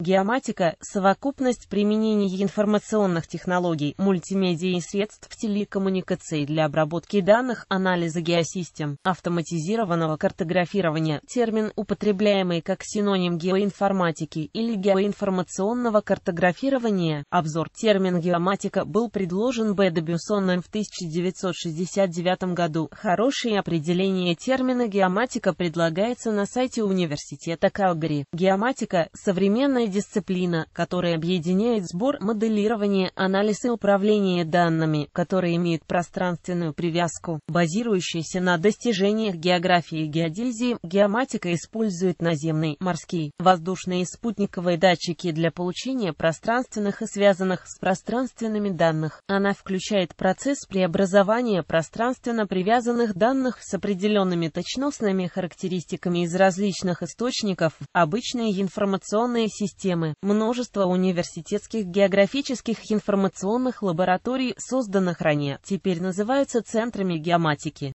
Геоматика – совокупность применений информационных технологий, мультимедиа и средств телекоммуникаций для обработки данных, анализа геосистем, автоматизированного картографирования, термин, употребляемый как синоним геоинформатики или геоинформационного картографирования. Обзор термин геоматика был предложен Б. Дебюсоном в 1969 году. Хорошее определение термина геоматика предлагается на сайте университета Калгари. Геоматика – современная дисциплина, которая объединяет сбор, моделирование, анализ и управление данными, которые имеют пространственную привязку, базирующуюся на достижениях географии и геодезии. Геоматика использует наземные, морские, воздушные и спутниковые датчики для получения пространственных и связанных с пространственными данных. Она включает процесс преобразования пространственно привязанных данных с определенными точностными характеристиками из различных источников, обычные информационные системы, системы. Множество университетских географических информационных лабораторий, созданных ранее, теперь называются центрами геоматики.